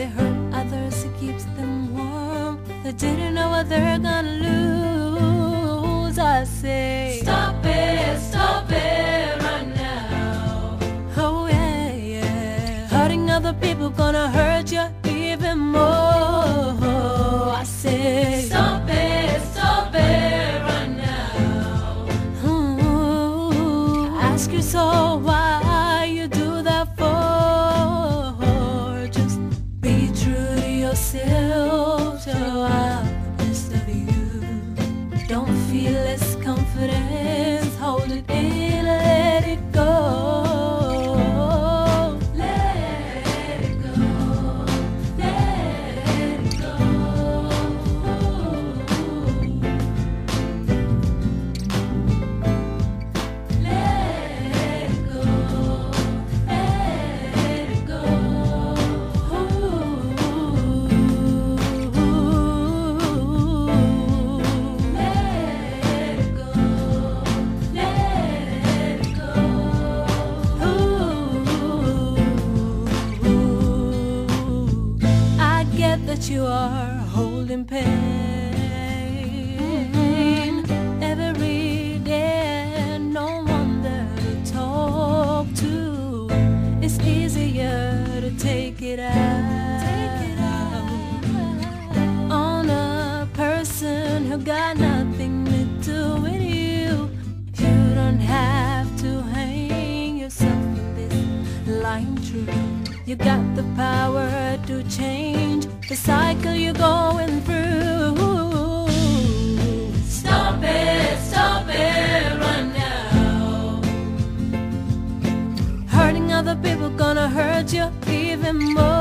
They hurt others, it keeps them warm. They didn't know what they're gonna lose, I say. myself. that you are holding pen. lying true. You got the power to change the cycle you're going through. Stop it, stop it Run now. Hurting other people gonna hurt you even more.